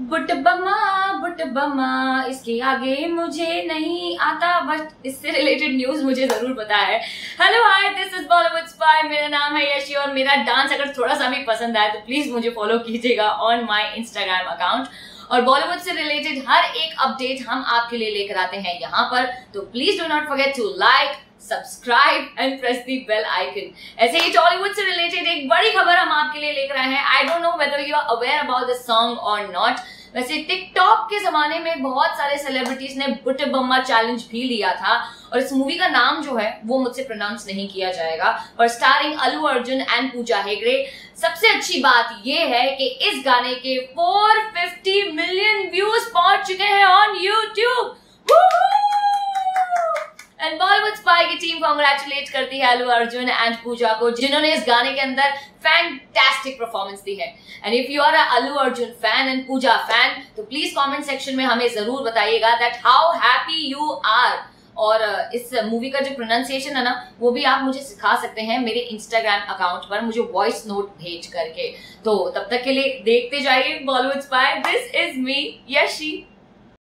बुट बमा बुट बमा, इसके आगे मुझे नहीं आता, बट इससे रिलेटेड न्यूज़ मुझे ज़रूर पता है। Hello hi this is Bollywood spy मेरा नाम है यशी और मेरा डांस अगर थोड़ा सा भी पसंद आए तो प्लीज़ मुझे फॉलो कीजिएगा ऑन माय इंस्टाग्राम अकाउंट और बॉलीवुड से रिलेटेड हर एक अपडेट हम आपके लिए लेकर आते हैं यहाँ पर तो please do not forget to like subscribe and press the bell icon ऐसे ही टॉलीवुड से रिलेटेड एक बड़ी खबर हम आपके लिए लेकर आए हैं। I don't know whether you are aware about this song और नॉट वैसे टिकटॉक के जमाने में बहुत सारे सेलिब्रिटीज ने बुट बम्मा चैलेंज भी लिया था और इस मूवी का नाम जो है, वो मुझसे प्रोनाउंस नहीं किया जाएगा। पर स्टारिंग अलू अर्जुन एंड पूजा हेगड़े, सबसे अच्छी बात ये है कि इस गाने के 450 मिलियन एंड बॉलीवुड स्पाई की टीम कॉन्ग्रेचुलेट करती है अलू अर्जुन एंड पूजा को, जिन्होंने इस गाने के अंदर फैंटास्टिक परफॉर्मेंस दी है। And if you are Allu Arjun fan and Pooja fan तो प्लीज़ कमेंट सेक्शन में हमें ज़रूर बताइएगा that how happy you are और इस मूवी का जो प्रोनाउंसिएशन है ना, वो भी आप मुझे सिखा सकते हैं मेरे इंस्टाग्राम अकाउंट पर, मुझे वॉइस नोट भेज करके। तो तब तक के लिए देखते जाइए Bollywood spy this is me Yashi